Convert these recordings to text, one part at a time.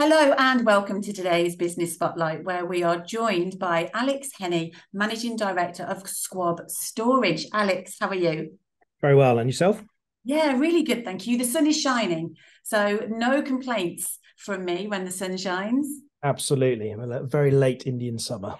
Hello and welcome to today's Business Spotlight, where we are joined by Alex Henney, Managing Director of Squab Storage. Alex, how are you? Very well. And yourself? Yeah, really good. Thank you. The sun is shining. So, no complaints from me when the sun shines. Absolutely. A very late Indian summer.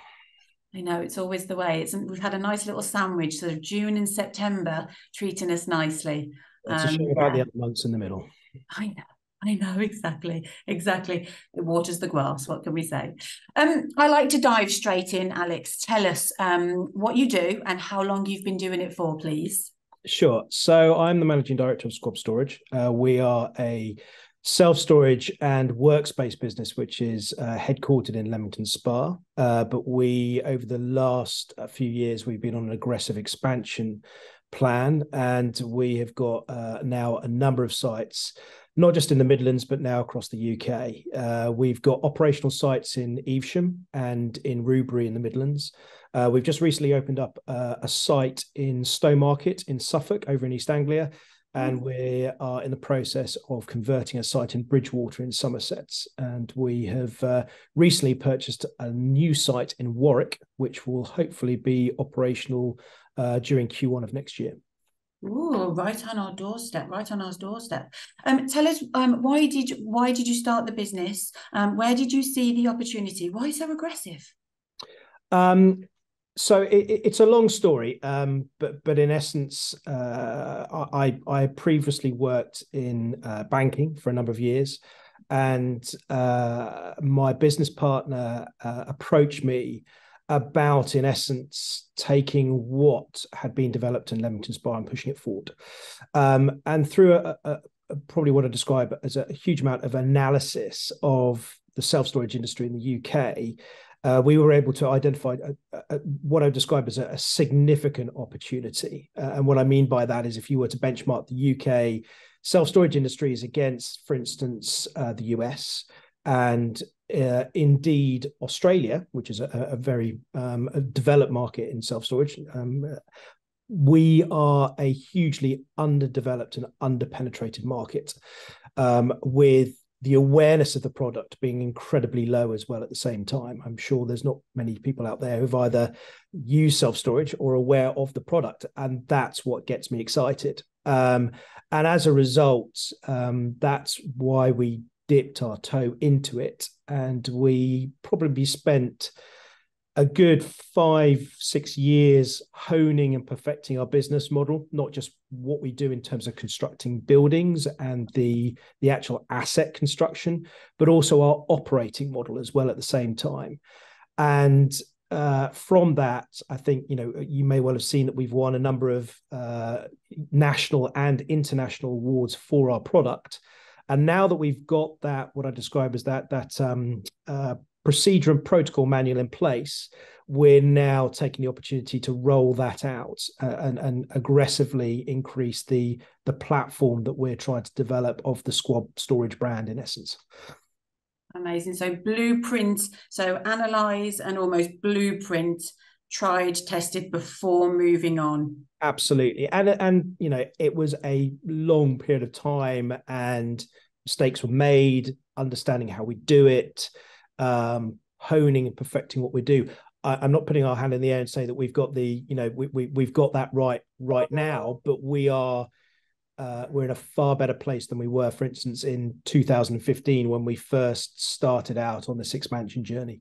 I know it's always the way. It's we've had a nice little sandwich, sort of June and September, treating us nicely. It's um, a shame about yeah. the other months in the middle. I know. I know exactly, exactly. It waters the grass. What can we say? Um, I like to dive straight in. Alex, tell us um, what you do and how long you've been doing it for, please. Sure. So I'm the managing director of Squab Storage. Uh, we are a self storage and workspace business, which is uh, headquartered in Leamington Spa. Uh, but we, over the last uh, few years, we've been on an aggressive expansion plan, and we have got uh, now a number of sites not just in the Midlands, but now across the UK. Uh, we've got operational sites in Evesham and in Rubery in the Midlands. Uh, we've just recently opened up uh, a site in Stowmarket in Suffolk over in East Anglia. And mm. we are in the process of converting a site in Bridgwater in Somerset. And we have uh, recently purchased a new site in Warwick, which will hopefully be operational uh, during Q1 of next year. Oh, right on our doorstep, right on our doorstep. Um, tell us, um, why did you, why did you start the business? Um, where did you see the opportunity? Why so aggressive? Um, so it, it's a long story, um, but but in essence, uh, I I previously worked in uh, banking for a number of years, and uh, my business partner uh, approached me about, in essence, taking what had been developed in Leamington Spa and pushing it forward. Um, and through a, a, a, probably what I describe as a huge amount of analysis of the self storage industry in the UK, uh, we were able to identify a, a, what I describe as a, significant opportunity. Uh, and what I mean by that is if you were to benchmark the UK self storage industries against, for instance, uh, the US, and uh, indeed Australia, which is a, a very um, a developed market in self storage. Um, we are a hugely underdeveloped and underpenetrated market um, with the awareness of the product being incredibly low as well at the same time. I'm sure there's not many people out there who've either used self storage or aware of the product, and that's what gets me excited. Um, and as a result, um, that's why we dipped our toe into it and we probably spent a good five six years honing and perfecting our business model not just what we do in terms of constructing buildings and the the actual asset construction but also our operating model as well at the same time. And uh, from that, I think you know you may well have seen that we've won a number of uh, national and international awards for our product, and now that we've got that, what I describe as that that um, uh, procedure and protocol manual in place, we're now taking the opportunity to roll that out uh, and, and aggressively increase the the platform that we're trying to develop of the Squab Storage brand in essence. Amazing. So blueprint, so analyze and almost blueprint tried, tested before moving on. Absolutely. And and you know, it was a long period of time and mistakes were made, understanding how we do it, um, honing and perfecting what we do. I, am not putting our hand in the air and say that we've got the, you know, we, we we've got that right right now, but we are uh, we're in a far better place than we were, for instance, in 2015 when we first started out on this expansion journey.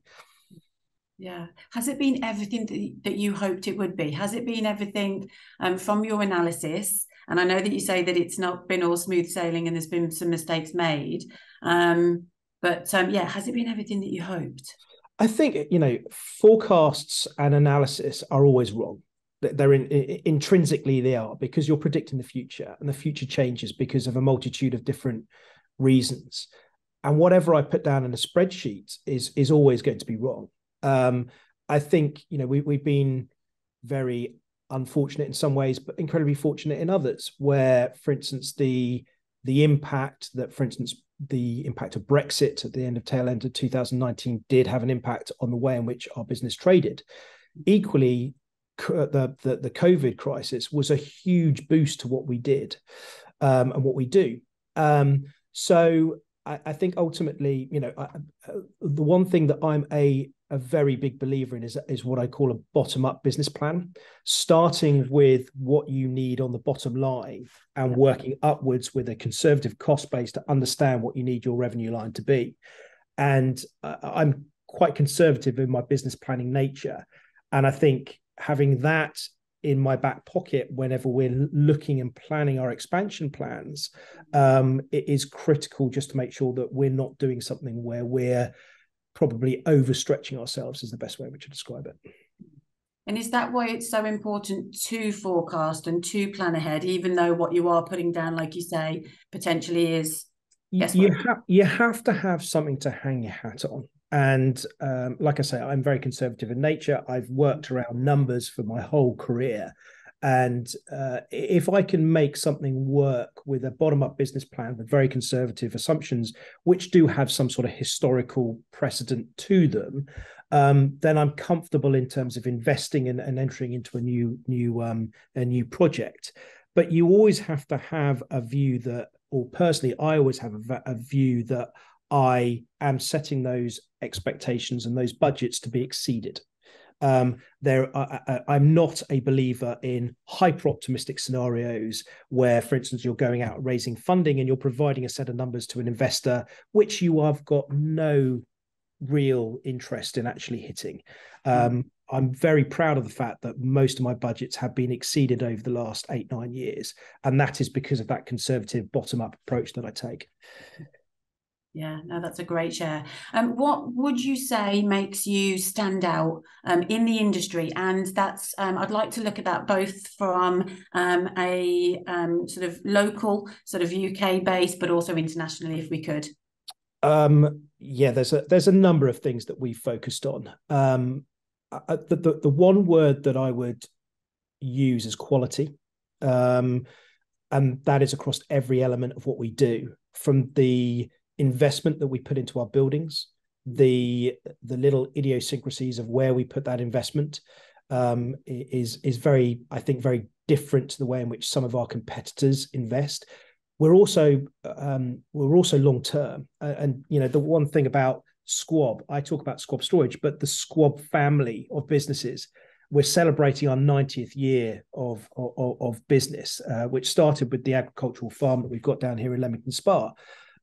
Yeah. Has it been everything that, you hoped it would be? Has it been everything um, from your analysis? And I know that you say that it's not been all smooth sailing and there's been some mistakes made. Um, but um, yeah, has it been everything that you hoped? I think, you know, forecasts and analysis are always wrong. They're in, intrinsically they are because you're predicting the future and the future changes because of a multitude of different reasons. And whatever I put down in a spreadsheet is is always going to be wrong um, I think you know we we've been very unfortunate in some ways, but incredibly fortunate in others. Where, for instance, the the impact that, for instance, the impact of Brexit at the end of tail end of 2019 did have an impact on the way in which our business traded. Equally, the the, the COVID crisis was a huge boost to what we did um, and what we do. Um, so I, think ultimately, you know, I, the one thing that I'm a a very big believer in is is what I call a bottom up business plan, starting with what you need on the bottom line and working upwards with a conservative cost base to understand what you need your revenue line to be. And uh, I'm quite conservative in my business planning nature, and I think having that in my back pocket whenever we're looking and planning our expansion plans um, it is critical just to make sure that we're not doing something where we're probably overstretching ourselves is the best way we should describe it. And is that why it's so important to forecast and to plan ahead, even though what you are putting down, like you say, potentially is yes, you have you have to have something to hang your hat on. And um, like I say, I'm very conservative in nature. I've worked around numbers for my whole career. And uh, if I can make something work with a bottom up business plan with very conservative assumptions, which do have some sort of historical precedent to them, um, then I'm comfortable in terms of investing and, and entering into a new new um, a new project. But you always have to have a view that, or personally, I always have a, a view that I am setting those expectations and those budgets to be exceeded. Um, there, I, am not a believer in hyper optimistic scenarios where, for instance, you're going out raising funding and you're providing a set of numbers to an investor which you have got no real interest in actually hitting. Hmm. Um, I'm very proud of the fact that most of my budgets have been exceeded over the last eight, nine years. And that is because of that conservative bottom up approach that I take. Yeah, no, that's a great share. Um, what would you say makes you stand out um, in the industry? And that's um, I'd like to look at that both from um, a um, sort of local, sort of UK base, but also internationally, if we could. Um, yeah, there's a there's a number of things that we focused on. Um, uh, the, the the one word that I would use is quality, um, and that is across every element of what we do, from the investment that we put into our buildings, the the little idiosyncrasies of where we put that investment um, is is very, I think, very different to the way in which some of our competitors invest. We're also um, we're also long term, uh, and you know the one thing about Squab, I talk about Squab Storage, but the Squab family of businesses we're celebrating our 90th year of of, of business, uh, which started with the agricultural farm that we've got down here in Leamington Spa.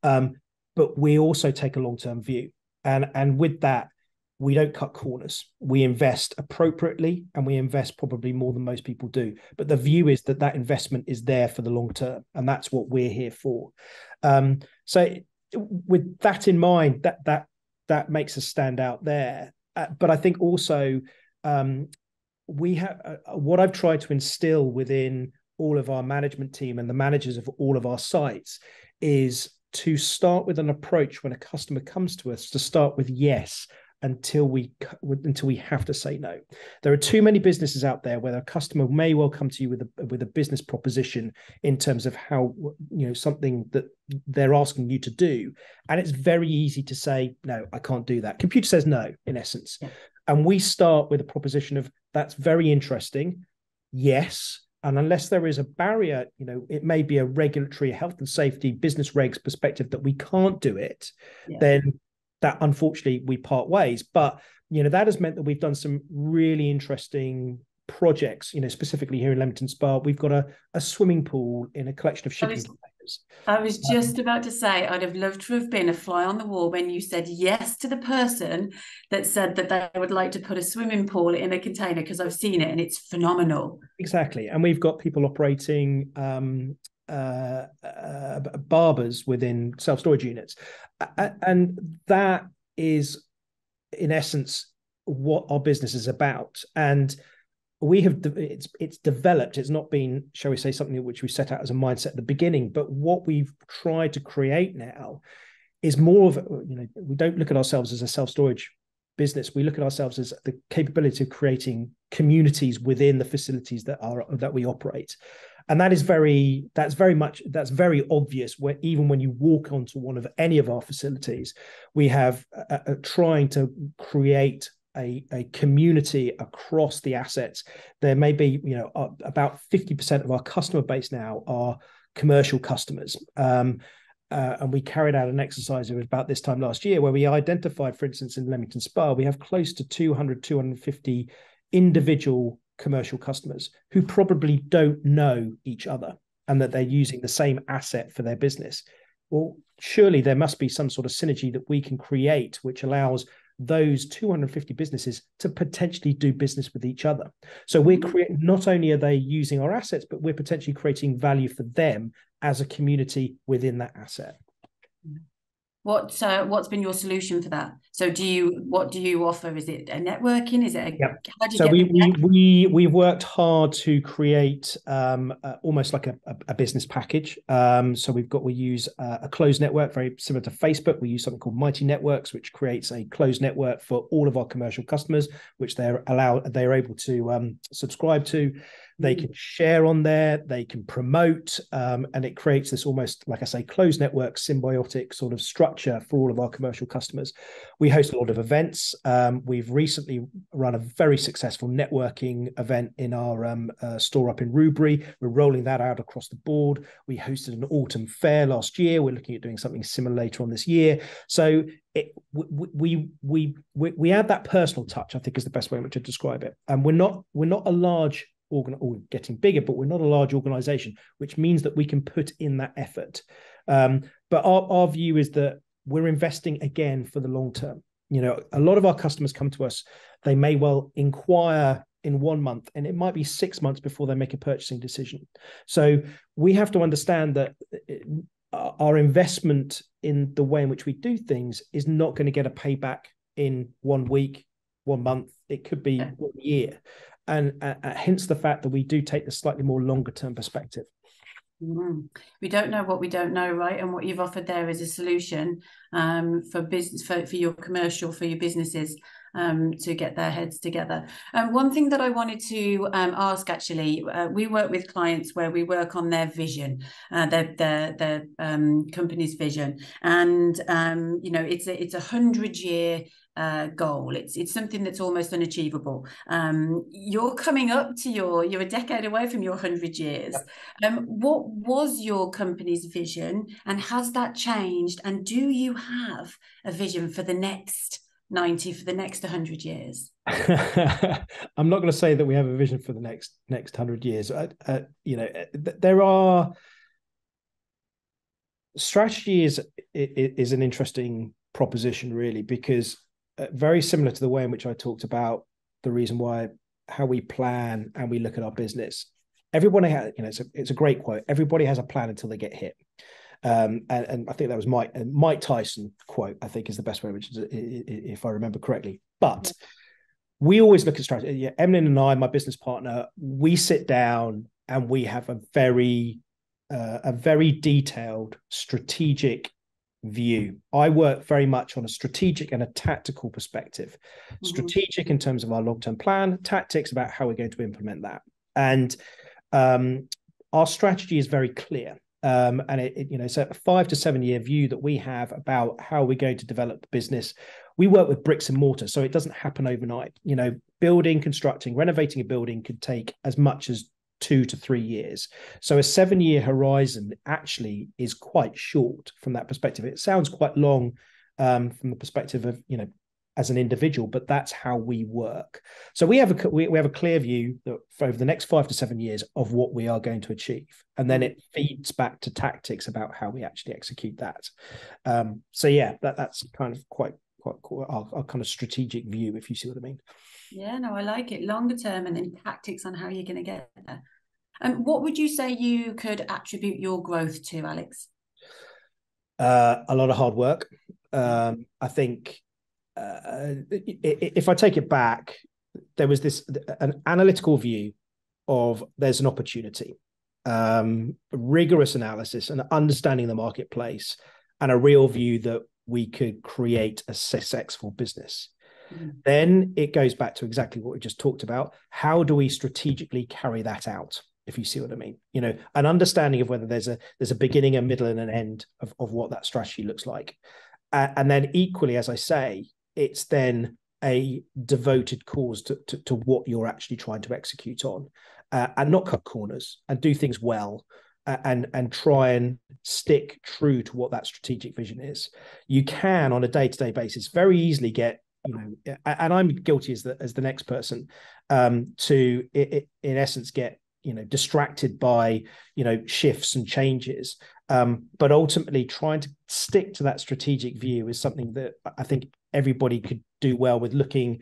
Um, but we also take a long-term view. And, and with that, we don't cut corners. We invest appropriately and we invest probably more than most people do. But the view is that that investment is there for the long term. And that's what we're here for. Um, so with that in mind, that, that, that makes us stand out there. Uh, but I think also um, we have uh, what I've tried to instill within all of our management team and the managers of all of our sites is to start with an approach when a customer comes to us to start with yes until we until we have to say no. There are too many businesses out there where a customer may well come to you with a with a business proposition in terms of how you know something that they're asking you to do, and it's very easy to say no, I can't do that. Computer says no, in essence, yeah. and we start with a proposition of that's very interesting. Yes, and unless there is a barrier, you know, it may be a regulatory health and safety business regs perspective that we can't do it, yeah. then that unfortunately we part ways. But you know, that has meant that we've done some really interesting projects, you know, specifically here in Leamington Spa. We've got a, a swimming pool in a collection of shipping I was um, just about to say, I'd have loved to have been a fly on the wall when you said yes to the person that said that they would like to put a swimming pool in a container because I've seen it and it's phenomenal. Exactly. And we've got people operating um, uh, uh, barbers within self storage units. And that is, in essence, what our business is about. And we have it's it's developed it's not been shall we say something which we set out as a mindset at the beginning but what we've tried to create now is more of you know we don't look at ourselves as a self-storage business. We look at ourselves as the capability of creating communities within the facilities that are that we operate. And that is very that's very much that's very obvious where even when you walk onto one of any of our facilities we have uh, uh, trying to create a, a community across the assets. There may be, you know, uh, about 50% of our customer base now are commercial customers. Um, uh, and we carried out an exercise about this time last year where we identified for instance in leamington spa we have close to 200 250 individual commercial customers who probably don't know each other and that they're using the same asset for their business well surely there must be some sort of synergy that we can create which allows those 250 businesses to potentially do business with each other. So we're mm-hmm. creating not only are they using our assets, but we're potentially creating value for them as a community within that asset. What uh, what's been your solution for that? So do you what do you offer? Is it a networking? Is it a, yep. so we, we we we've worked hard to create um, uh, almost like a, a, a, business package. Um, so we've got we use uh, a closed network very similar to Facebook. We use something called Mighty Networks, which creates a closed network for all of our commercial customers, which they're allowed they're able to um, subscribe to. They mm. can share on there, they can promote, um, and it creates this almost, like I say, closed network, symbiotic sort of structure for all of our commercial customers. We host a lot of events. Um, we've recently run a very successful networking event in our um, uh, store up in Rubery. We're rolling that out across the board. We hosted an autumn fair last year. We're looking at doing something similar later on this year. So it, we, we we we add that personal touch. I think is the best way in which to describe it. And we're not we're not a large organ or getting bigger, but we're not a large organization, which means that we can put in that effort. Um, but our, our view is that we're investing again for the long term. You know, a lot of our customers come to us, they may well inquire in one month, and it might be six months before they make a purchasing decision. So we have to understand that uh, our investment in the way in which we do things is not going to get a payback in one week, one month. It could be one year and uh, uh, hence the fact that we do take the slightly more longer term perspective. Mm. We don't know what we don't know, right? And what you've offered there is a solution um, for business, for, for your commercial, for your businesses um, to get their heads together. Um, one thing that I wanted to um, ask actually, uh, we work with clients where we work on their vision, uh, their their their um, company's vision, and um, you know it's a it's a hundred year uh, goal. It's it's something that's almost unachievable. Um, you're coming up to your you're a decade away from your hundred years. Um, what was your company's vision, and has that changed? And do you have a vision for the next? 90 for the next 100 years i'm not going to say that we have a vision for the next next 100 years uh, uh, you know uh, there are strategy is is an interesting proposition really because uh, very similar to the way in which I talked about the reason why how we plan and we look at our business. Everybody has, you know, it's a, it's a great quote. Everybody has a plan until they get hit. Um, and, and, I think that was Mike uh, Mike Tyson quote. I think is the best way, which is if I remember correctly. But we always look at strategy. Yeah, Emlyn and I, my business partner, we sit down and we have a very uh, a very detailed strategic view. I work very much on a strategic and a tactical perspective. Mm-hmm. Strategic in terms of our long term plan, tactics about how we're going to implement that. And um, our strategy is very clear. Um, and it, it, you know, so a five to seven year view that we have about how we're going to develop the business. We work with bricks and mortar, so it doesn't happen overnight. You know, building, constructing, renovating a building could take as much as two to three years. So a seven year horizon actually is quite short from that perspective. It sounds quite long um, from the perspective of, you know, as an individual, but that's how we work. So we have a we, we have a clear view that for over the next five to seven years of what we are going to achieve, and then it feeds back to tactics about how we actually execute that. Um, so yeah, that that's kind of quite quite, quite our, our kind of strategic view, if you see what I mean. Yeah, no, I like it. Longer term and then tactics on how you're going to get there. And um, what would you say you could attribute your growth to, Alex? Uh, a lot of hard work. Um, I think uh, if I take it back, there was this an analytical view of there's an opportunity, um, rigorous analysis and understanding the marketplace, and a real view that we could create a successful business. Mm-hmm. Then it goes back to exactly what we just talked about. How do we strategically carry that out? If you see what I mean, you know, an understanding of whether there's a there's a beginning, a middle, and an end of, of what that strategy looks like, uh, and then equally, as I say, it's then a devoted cause to, to, to what you're actually trying to execute on, uh, and not cut corners and do things well, and and try and stick true to what that strategic vision is. You can, on a day to day basis, very easily get you know, and I'm guilty as the as the next person um, to in essence get you know distracted by you know shifts and changes um, but ultimately trying to stick to that strategic view is something that i think everybody could do well with looking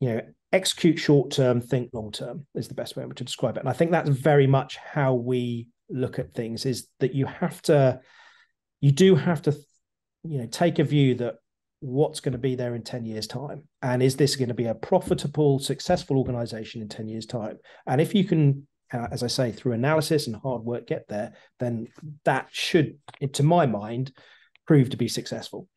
you know execute short term think long term is the best way to describe it. And i think that's very much how we look at things is that you have to you do have to you know take a view that what's going to be there in 10 years time and is this going to be a profitable successful organization in 10 years time? And if you can uh, as i say through analysis and hard work get there then that should to my mind prove to be successful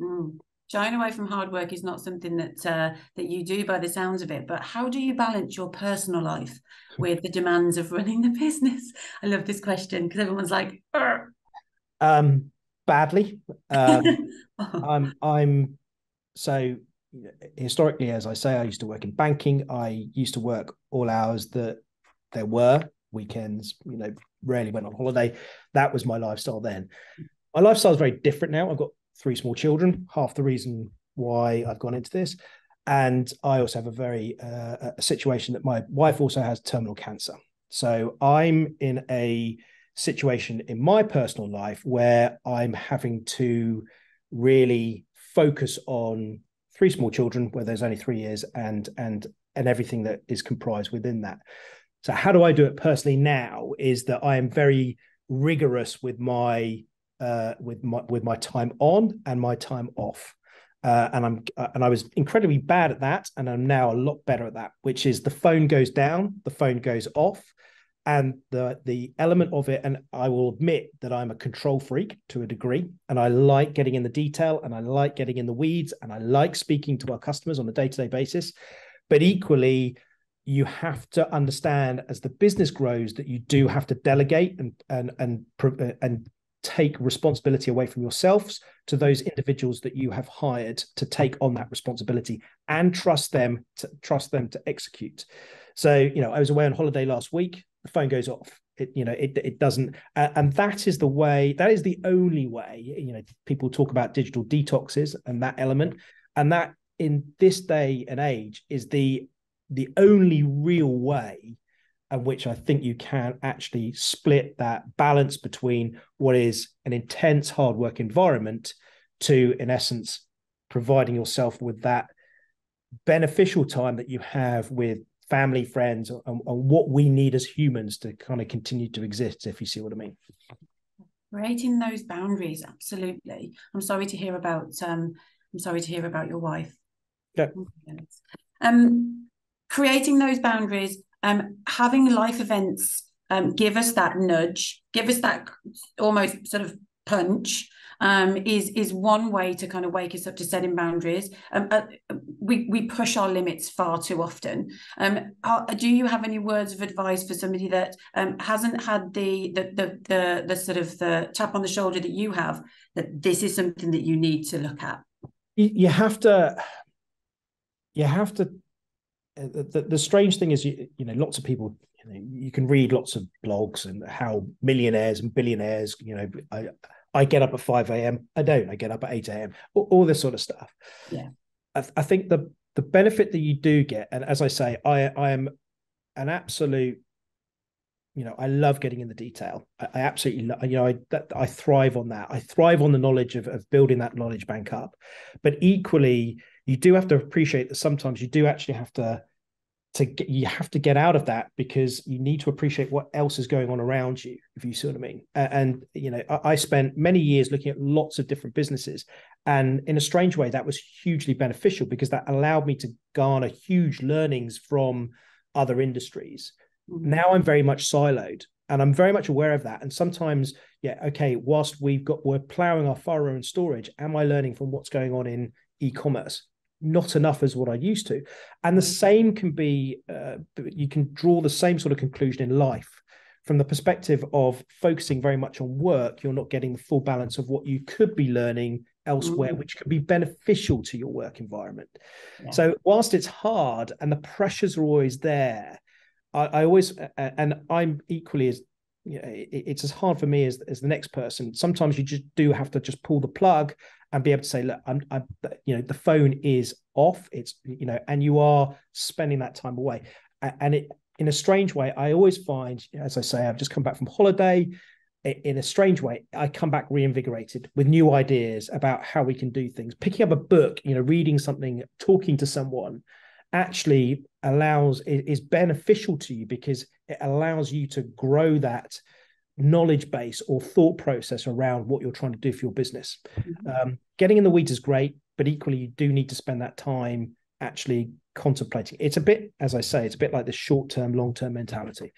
mm. shying away from hard work is not something that uh, that you do by the sounds of it but how do you balance your personal life with the demands of running the business i love this question because everyone's like Arr. um badly. Um, I'm I'm so historically, as I say, I used to work in banking. I used to work all hours that there were weekends. You know, rarely went on holiday. That was my lifestyle then. My lifestyle is very different now. I've got three small children. Half the reason why I've gone into this, and I also have a very uh, a situation that my wife also has terminal cancer. So I'm in a situation in my personal life where I'm having to really focus on three small children where there's only three years and and and everything that is comprised within that. So how do I do it personally now is that I am very rigorous with my uh, with my with my time on and my time off. Uh, and I'm uh, and I was incredibly bad at that, and I'm now a lot better at that. Which is the phone goes down, the phone goes off, and the the element of it and i will admit that i'm a control freak to a degree and i like getting in the detail and i like getting in the weeds and i like speaking to our customers on a day-to-day basis but equally you have to understand as the business grows that you do have to delegate and and and and take responsibility away from yourselves to those individuals that you have hired to take on that responsibility and trust them to trust them to execute so you know i was away on holiday last week the phone goes off. It, you know, it it doesn't, uh, and that is the way. That is the only way. You know, people talk about digital detoxes and that element, and that in this day and age is the the only real way in which I think you can actually split that balance between what is an intense hard work environment to, in essence, providing yourself with that beneficial time that you have with family, friends, and, and what we need as humans to kind of continue to exist, if you see what I mean. Creating those boundaries, absolutely. I'm sorry to hear about um, I'm sorry to hear about your wife. Yeah. Um, creating those boundaries, um, having life events um, give us that nudge, give us that almost sort of punch um, is is one way to kind of wake us up to setting boundaries. Um, uh, we we push our limits far too often. Um, are, do you have any words of advice for somebody that um, hasn't had the the, the the the sort of the tap on the shoulder that you have that this is something that you need to look at? You have to. You have to. Uh, the, the strange thing is, you, you know, lots of people you, know, you can read lots of blogs and how millionaires and billionaires, you know, I, I get up at 5 a.m. I don't. I get up at 8 a.m. All, all this sort of stuff. Yeah. I, I, think the the benefit that you do get, and as I say, I I am an absolute, you know, I love getting in the detail. I, I absolutely, love, you know, I that, I thrive on that. I thrive on the knowledge of of building that knowledge bank up. But equally, you do have to appreciate that sometimes you do actually have to to get you have to get out of that because you need to appreciate what else is going on around you if you see what i mean. And, and you know I, I, spent many years looking at lots of different businesses and in a strange way that was hugely beneficial because that allowed me to garner huge learnings from other industries. Mm-hmm. now i'm very much siloed and i'm very much aware of that. And sometimes yeah okay whilst we've got we're plowing our furrow in storage am i learning from what's going on in e-commerce not enough as what I used to. And the same can be, uh, you can draw the same sort of conclusion in life. From the perspective of focusing very much on work, you're not getting the full balance of what you could be learning elsewhere, mm. which can be beneficial to your work environment. Yeah. So, whilst it's hard and the pressures are always there, I, I always, and I'm equally as you know, it, it's as hard for me as as the next person. Sometimes you just do have to just pull the plug and be able to say, look, I'm, I'm, you know, the phone is off. It's, you know, and you are spending that time away. And it, in a strange way, I always find, as I say, I've just come back from holiday. In a strange way, I come back reinvigorated with new ideas about how we can do things. Picking up a book, you know, reading something, talking to someone, actually allows is beneficial to you because it allows you to grow that knowledge base or thought process around what you're trying to do for your business. Mm-hmm. Um, getting in the weeds is great, but equally you do need to spend that time actually contemplating. It's a bit, as I say, it's a bit like the short-term, long-term mentality.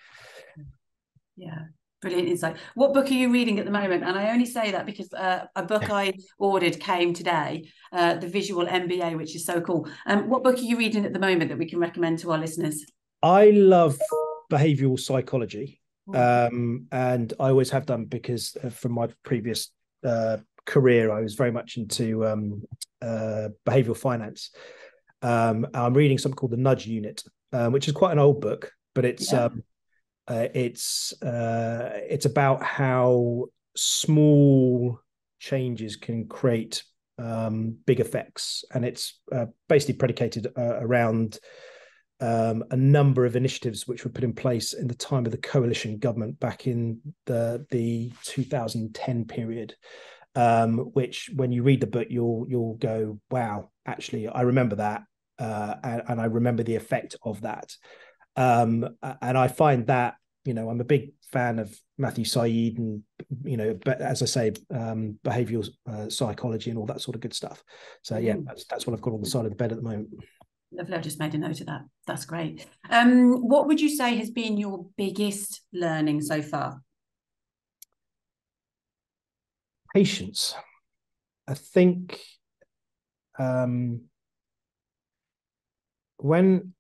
Yeah. Brilliant insight. What book are you reading at the moment? And I only say that because uh, a book I ordered came today, uh, The Visual MBA, which is so cool. Um, what book are you reading at the moment that we can recommend to our listeners? I love behavioral psychology. Um, and I always have done because uh, from my previous uh, career, I was very much into um, uh, behavioral finance. Um, I'm reading something called the Nudge Unit, um, which is quite an old book, but it's yeah. Uh, it's uh, it's about how small changes can create um, big effects, and it's uh, basically predicated uh, around um, a number of initiatives which were put in place in the time of the coalition government back in the the 2010 period. Um, which, when you read the book, you'll you'll go, "Wow, actually, I remember that, uh, and, and, I remember the effect of that." Um, and I find that you know I'm a big fan of Matthew Syed and you know, but as I say, um, behavioral uh, psychology and all that sort of good stuff. So yeah, mm. that's that's what I've got on the side of the bed at the moment. Lovely. I just made a note of that. That's great. Um, what would you say has been your biggest learning so far? Patience. I think um, when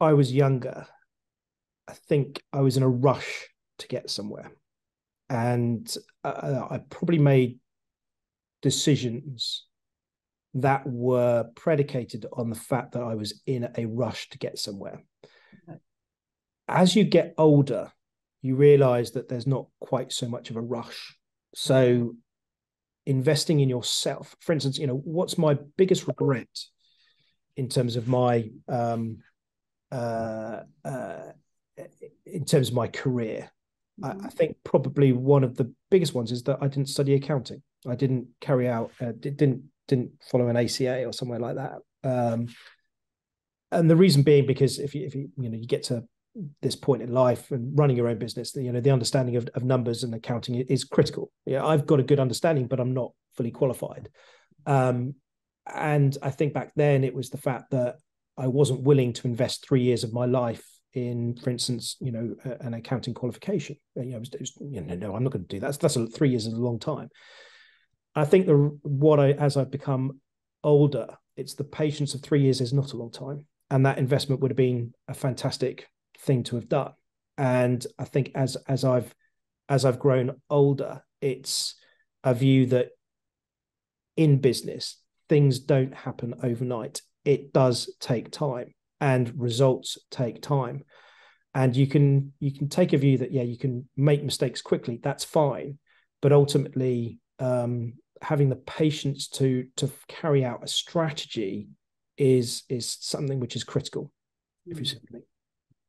I was younger, I think I was in a rush to get somewhere. And uh, I probably made decisions that were predicated on the fact that I was in a rush to get somewhere. As you get older, you realize that there's not quite so much of a rush. So, investing in yourself, for instance, you know, what's my biggest regret in terms of my um, uh, uh, in terms of my career? I, I, think probably one of the biggest ones is that I didn't study accounting. I didn't carry out, uh, didn't didn't follow an ACA or somewhere like that. Um, and the reason being because if you if you you know you get to this point in life and running your own business, you know the understanding of, of numbers and accounting is critical. Yeah, I've got a good understanding, but I'm not fully qualified. Um, and I think back then it was the fact that I wasn't willing to invest three years of my life in, for instance, you know, an accounting qualification. Uh, you know, was, was, you know no, I'm not going to do that. That's, that's a, three years is a long time. I think the what I as I've become older, it's the patience of three years is not a long time, and that investment would have been a fantastic thing to have done. And I think as as I've as I've grown older, it's a view that in business things don't happen overnight. It does take time, and results take time. And you can you can take a view that yeah you can make mistakes quickly. That's fine, but ultimately um, having the patience to to carry out a strategy is is something which is critical if you see me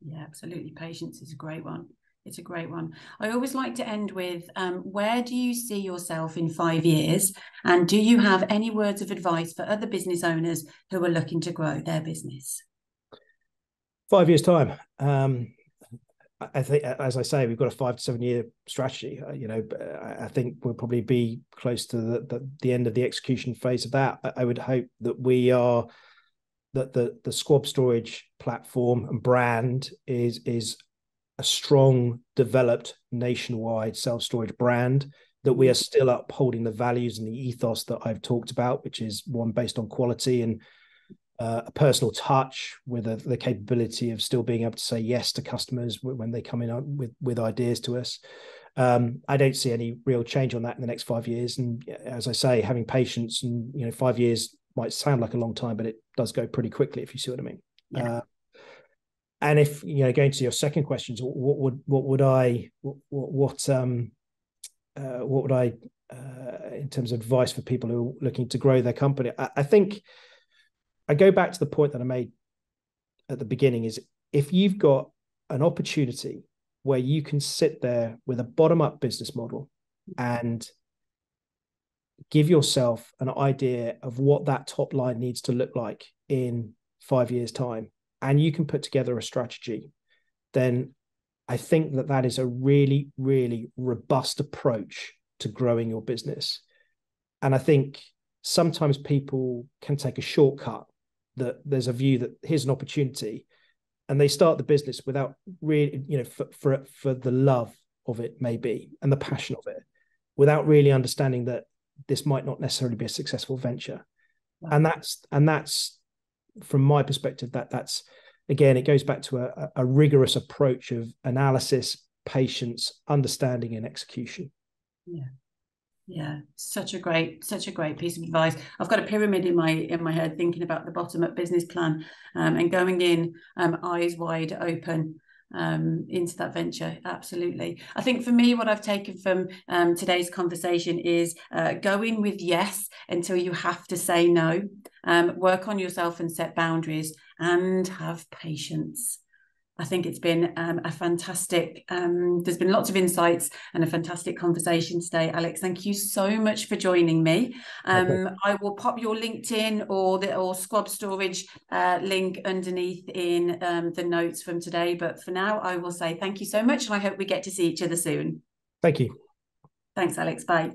yeah absolutely. Patience is a great one it's a great one i always like to end with um, where do you see yourself in five years and do you have any words of advice for other business owners who are looking to grow their business five years time um, I think, as I say, we've got a five to seven year strategy. Uh, you know, I think we'll probably be close to the, the, the end of the execution phase of that. I, I, would hope that we are that the the Squab Storage platform and brand is is a strong, developed nationwide self storage brand. That we are still upholding the values and the ethos that I've talked about, which is one based on quality and uh, a personal touch with a, the capability of still being able to say yes to customers when they come in with with ideas to us. Um, I don't see any real change on that in the next five years. And as I say, having patience and you know, five years might sound like a long time, but it does go pretty quickly if you see what I mean. Yeah. Uh, and if you know going to your second questions what would what would i what what um uh, what would i uh, in terms of advice for people who are looking to grow their company? I, I think i go back to the point that i made at the beginning is if you've got an opportunity where you can sit there with a bottom up business model and give yourself an idea of what that top line needs to look like in five years time and you can put together a strategy then i think that that is a really really robust approach to growing your business and i think sometimes people can take a shortcut that there's a view that here's an opportunity and they start the business without really you know for for, for the love of it maybe and the passion of it without really understanding that this might not necessarily be a successful venture wow. and that's and that's from my perspective that that's again it goes back to a, a rigorous approach of analysis patience understanding and execution. Yeah. Yeah. Such a great such a great piece of advice. I've got a pyramid in my in my head thinking about the bottom up business plan um, and going in um, eyes wide open um, into that venture. Absolutely. I think for me what i've taken from um, today's conversation is uh, with yes until you have to say no um, work on yourself and set boundaries and have patience I think it's been um, a fantastic, um, there's been lots of insights and a fantastic conversation today, Alex. Thank you so much for joining me. Um, okay. I will pop your LinkedIn or the or Squab Storage uh, link underneath in um, the notes from today. But for now, I will say thank you so much and I hope we get to see each other soon. Thank you. Thanks, Alex. Bye.